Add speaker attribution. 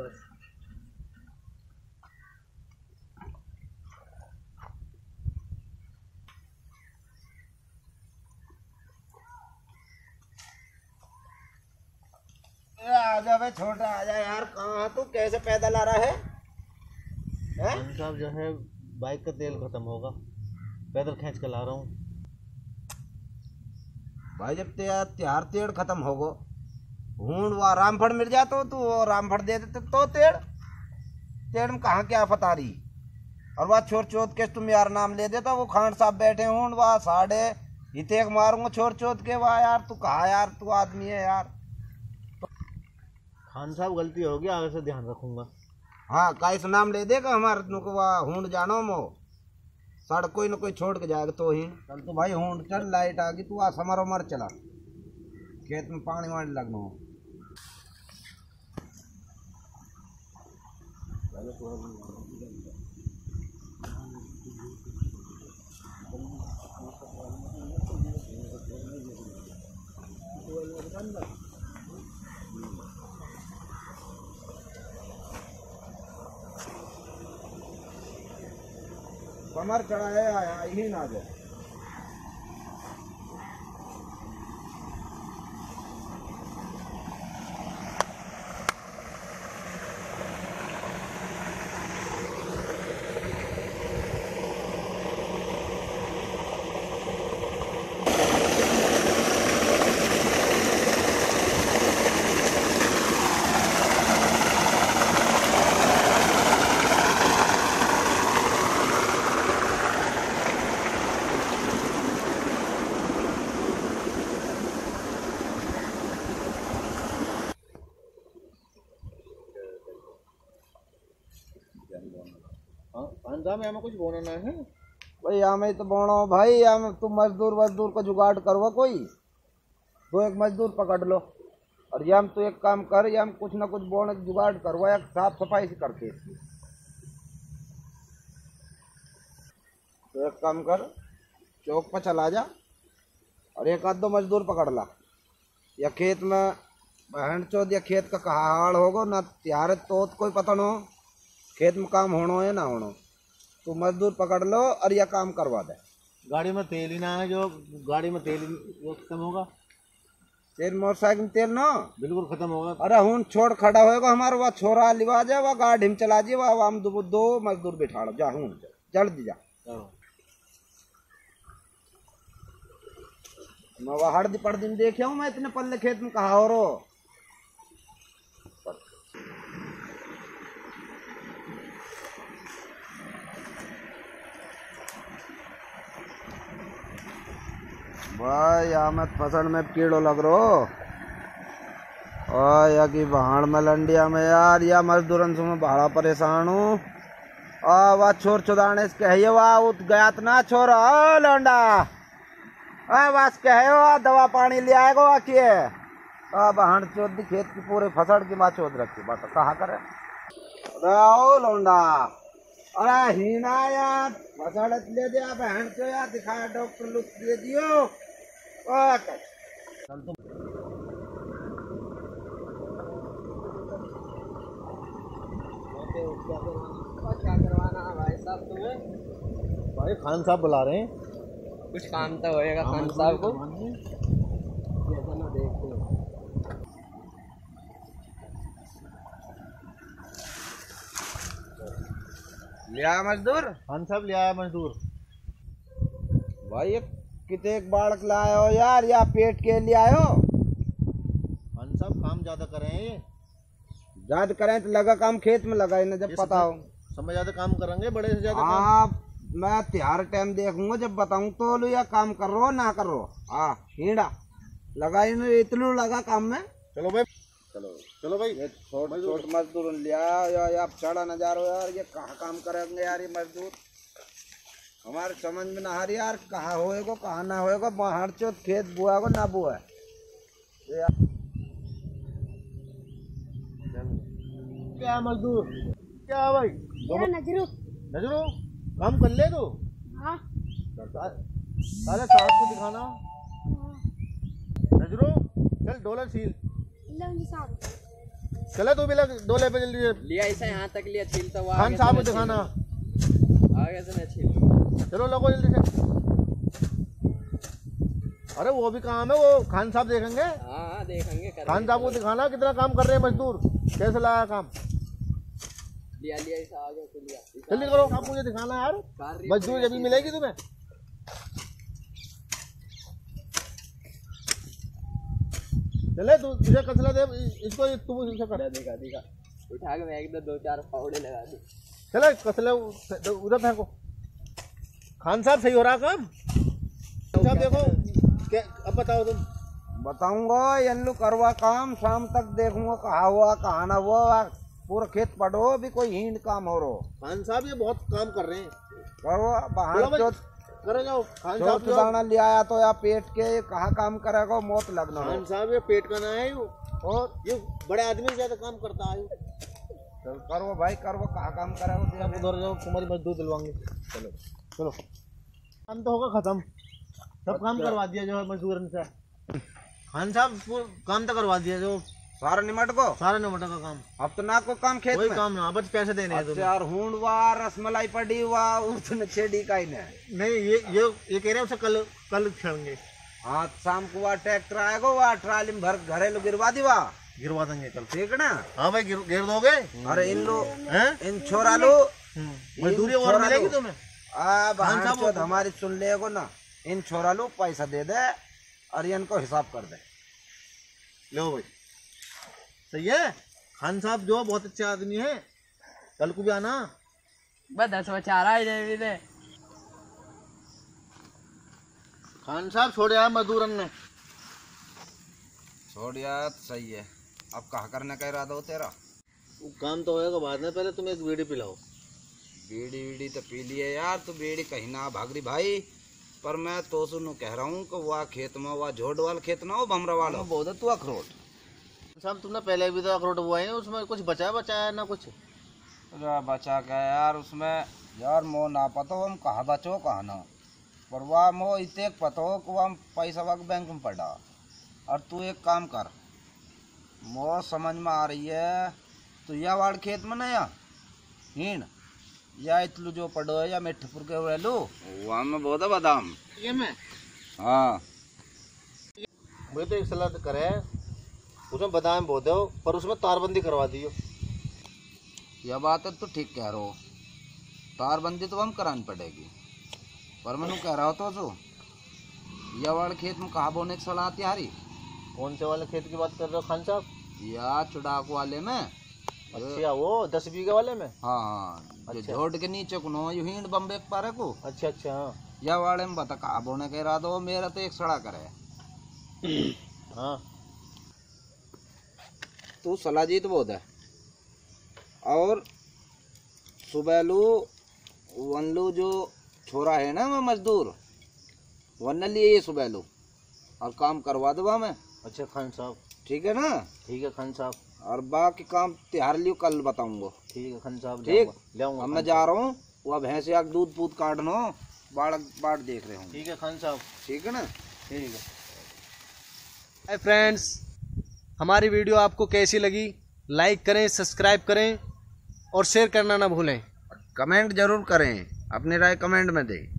Speaker 1: बस।
Speaker 2: ए, आजा बे छोटा आजा यार। कहाँ तू? कैसे पैदल आ रहा है? हैं?
Speaker 3: साहब जो है बाइक का तेल खत्म होगा। पैदल खींच कर ला रहा हूँ।
Speaker 2: भाई जब तेरा त्यार तेड़ खत्म होगो। हूँ वो रामफड़ मिल जातो तू वो रामफड़ दे देते तो तेड़। तेड़ में कहाँ क्या फता रही और वह छोर चोत के तुम यार नाम ले देता वो खान साहब बैठे हूँ वह साढ़े। हितेक मारूँगा छोर चोत के वाह यार तू कहा यार तू आदमी है यार।
Speaker 3: खान साहब गलती होगी आगे से ध्यान रखूँगा।
Speaker 2: हाँ काइस नाम ले देगा हमारे को वह हूँ जानो मो। सड़ कोई ना कोई छोड़ के जाएगा तो ही। चल तो भाई हूँ चल लाइट आ गई तू आ समर उमर चला। खेत में पानी वानी लगना हो। कमर चढ़ाया आया ही ना जाए।
Speaker 3: हाँ साहब यहाँ कुछ बोलना है?
Speaker 2: भाई यहाँ तो बोनो। भाई यहाँ तुम मजदूर वजदूर को जुगाड़ करवा कोई। दो एक मजदूर पकड़ लो। और यहाँ तो एक काम कर यहाँ में कुछ ना कुछ बोने जुगाड़ करवा एक साफ़ सफ़ाई से करके। इसकी तो एक काम कर, चौक पर चला जा और एक आध दो मजदूर पकड़ ला। या खेत में बहन चौथ, या खेत का कहा हाल होगा, ना त्यार तो कोई पता न हो। खेत में काम होना या ना होना। तो मजदूर पकड़ लो और यह काम करवा दे।
Speaker 3: गाड़ी में तेल ही ना है जो गाड़ी में तेल वो खत्म होगा।
Speaker 2: तेल मोटरसाइकिल में तेल ना?
Speaker 3: बिल्कुल खत्म होगा।
Speaker 2: अरे हूँ छोड़ खड़ा होएगा हमारा वह छोरा लिवा जाए वह गाड़ी में चला जी वह हम दो, दो मजदूर बिठाड़ो जा हूँ जल्दी जा। मैं वह हर दिन पड़ दिन देखे हूँ मैं इतने पल्ले खेत में कहा हो? रो भाई में फ़सल में कीड़ो लग रो या कि भाड़ में लंडिया में यार, या मजदूरन से मैं भाड़ा परेशान हूँ। वाह, छोर चुदाने से कहिए वाह उत गया तो ना छोरा। ओ, लौंडा। आ बस कहे वाह दवा पानी ले आएगो आखिए आ बहन चोद दी खेत की पूरे फ़सल की माँ चोद रखी बस कहा करे? ओ, लौंडा। अरे, हीना यार, फ़सल ले दिया, बहन चो यार, दिखाया, डॉक्टर लुक दे दियो।
Speaker 1: क्या करवाना है भाई साहब तुम्हें?
Speaker 3: भाई खान साहब बुला रहे हैं।
Speaker 1: कुछ काम तो होएगा खान साहब को।
Speaker 2: लिया मजदूर?
Speaker 3: खान साहब ले आया मजदूर।
Speaker 2: भाई ये कितने एक बालक लाए हो यार? या पेट के लिए आयो
Speaker 3: खान साहब काम ज़्यादा कर रहे हैं ये।
Speaker 2: ज़्यादा करें तो लगा काम खेत में लगा इन्हें जब पता हो।
Speaker 3: समय- ज़्यादा काम करेंगे बड़े से ज़्यादा
Speaker 2: हाँ मैं त्योहार टाइम देखूँगा जब बताऊँ तो लो या काम कर रो ना कर। रो हाँ हीड़ा लगा इतना लगा काम में।
Speaker 3: चलो भाई। चलो चलो भाई।
Speaker 2: छोट छोट मजदूर लिया या, या आप चढ़ा न जा रहे हो यार ये कहाँ काम करेंगे यार ये मजदूर? हमारे समझ में ना आ रही यार कहाँ होएगा कहाँ ना होएगा बाहर चो खेत बुआ को ना बुआ
Speaker 3: क्या मजदूर? क्या भाई?
Speaker 4: मेरा नजरू?
Speaker 3: काम कर ले तू।
Speaker 4: हाँ।
Speaker 3: साहब को दिखाना। नजरो चल डॉलर सील। चले तू भी लग दो ले पे जल्दी
Speaker 1: लिया ऐसा यहाँ तक लिया छील तो
Speaker 3: खान साहब को दिखाना।
Speaker 1: आगे से मैं छील
Speaker 3: चलो लगो जल्दी से। अरे वो भी काम है वो खान साहब देखेंगे।
Speaker 1: हाँ हाँ देखेंगे।
Speaker 3: खान साहब को दिखाना कितना काम कर रहे हैं मजदूर कैसे लाया काम।
Speaker 1: लिया लिया लिया।
Speaker 3: जल्दी करो आप मुझे दिखाना यार। मजदूर जब मिलेगी तुम्हें? चले तू तुझे कसला दे इसको तू मुझसे कर।
Speaker 1: दिखा दिखा उठा के मैं एक दो चार फावड़े लगा दी।
Speaker 3: चले कसले उधर फेंको। खान साहब सही हो रहा काम? साहब देखो क्या अब बताओ तुम।
Speaker 2: बताऊँगा यल्लू करवा काम शाम तक देखूँगा कहा हुआ कहा ना हुआ पूरा खेत पढ़ो भी कोई हींड काम हो रो
Speaker 3: खान साहब ये बहुत काम कर रहे हैं।
Speaker 2: करो बाहर
Speaker 3: करे जाओ। खान साहब
Speaker 2: दाना ले आया तो या पेट के कहा काम करेगा मौत लगना
Speaker 3: खान साहब ये पेट का ना है और ये बड़े आदमी ज़्यादा काम करता है।
Speaker 2: चल करो भाई करो कहा काम
Speaker 3: आप उधर जाओ तुम्हारी मजदूर दिलवाएँगे चलो चलो। काम तो होगा खत्म। सब काम करवा दिया जो है मजदूर से खान साहब काम तो करवा दिया जो।
Speaker 2: सारा निमट को?
Speaker 3: सारा नमटा का काम।
Speaker 2: अब तो ना को काम खेत
Speaker 3: कोई काम ना बस पैसे देने हैं
Speaker 2: अच्छा
Speaker 3: तुम्हें।
Speaker 2: और हूंड वा रसमलाई पड़ी हुआ उसने छेड़ी का ही नहीं
Speaker 3: नहीं ये ये ये कह रहे हैं उसे कल कल छेड़ेंगे।
Speaker 2: हाँ शाम को वहाँ ट्रैक्टर आएगा वहाँ ट्राली में भर घरेलू गिरवा दी वहाँ
Speaker 3: गिरवा देंगे कल।
Speaker 2: ठीक है ना?
Speaker 3: हाँ भाई गिर, गिर दोगे?
Speaker 2: अरे इन लो इन छोरा लो
Speaker 3: हम्म। मजदूरी और मिलेगी तुम्हें?
Speaker 2: आ बहन
Speaker 3: साहब
Speaker 2: हमारी सुन लेगो ना। इन छोरा लो पैसा दे दे और इनको हिसाब कर दे।
Speaker 3: लो भाई। सही है? खान साहब जो बहुत अच्छे आदमी है कल को भी आना।
Speaker 1: बस दस आ रहा है जय विजय
Speaker 3: खान साहब छोड़ आया मजदूरन ने
Speaker 2: छोड़ यार सही है। अब कहा करने का इरादा हो तेरा?
Speaker 3: वो काम तो होएगा बाद में पहले तुम एक बीड़ी पिलाओ।
Speaker 2: बीड़ी वीड़ी तो पी लिए यार तू बीड़ी कहीं ना भागरी भाई। पर मैं तो सुनो कह रहा हूँ कि वह खेत में वह झोड वाला खेत ना हो भमरा वाला बहुत है तू अखरोट।
Speaker 3: साहब तुमने पहले भी तो अखरोट बुआए हैं उसमें कुछ बचा बचाया ना कुछ?
Speaker 2: बचा क्या यार उसमें? यार मो ना पतो हम कहाँ बचो कहाँ ना। पर वह मो इतने पतो कि वह पैसा वह बैंक में पड़ा। और तू एक काम कर मो समझ में आ रही है। तो या वाड़ खेत में नया? हीण या इतलू जो पड़ो है या मिठपुर के वेलू। वहाँ में बहुत है बादाम।
Speaker 3: ये मैं।
Speaker 2: हाँ।
Speaker 3: मुझे तो एक सलाह करे उसमें बादाम बो दो पर उसमें तारबंदी करवा दियो।
Speaker 2: यह बात है तो ठीक कह रहे हो। तारबंदी तो हम करानी पड़ेगी। पर मैं कह रहा हो तो सो यह वाड़ खेत में कहा बोने की सलाह आती हारी
Speaker 3: कौन से वाले खेत की बात कर रहे हो खान साहब?
Speaker 2: या चुड़ाक वाले में।
Speaker 3: अच्छा वो दस बीघे वाले में?
Speaker 2: हाँ हाँ जो
Speaker 3: अच्छा।
Speaker 2: झोट के नीचे को नो यू हींड बम्बे पारे को।
Speaker 3: अच्छा अच्छा। हाँ
Speaker 2: या वाले में बता कहा बोने के इरादा हो मेरा तो एक सड़ा करे।
Speaker 3: हाँ।
Speaker 2: तू सलाह जीत बोध है। और सुबेलू वनलू जो छोरा है ना वो मजदूर वन लिए ये सुबेलू और काम करवा दो मैं
Speaker 3: अच्छा खान साहब।
Speaker 2: ठीक है ना?
Speaker 3: ठीक है खान साहब।
Speaker 2: और बाकी काम तिहार लियो कल बताऊँगा।
Speaker 3: ठीक है खान साहब
Speaker 2: ठीक? अब मैं जा रहा हूँ। वह भैंस या दूध पूध काटनो बाढ़ बाढ़ देख रहे हूँ
Speaker 3: ठीक है खान साहब।
Speaker 2: ठीक है ना?
Speaker 3: ठीक है।
Speaker 4: हाय फ्रेंड्स हमारी वीडियो आपको कैसी लगी? लाइक करें सब्सक्राइब करें और शेयर करना ना भूलें।
Speaker 2: कमेंट ज़रूर करें। अपनी राय कमेंट में दें।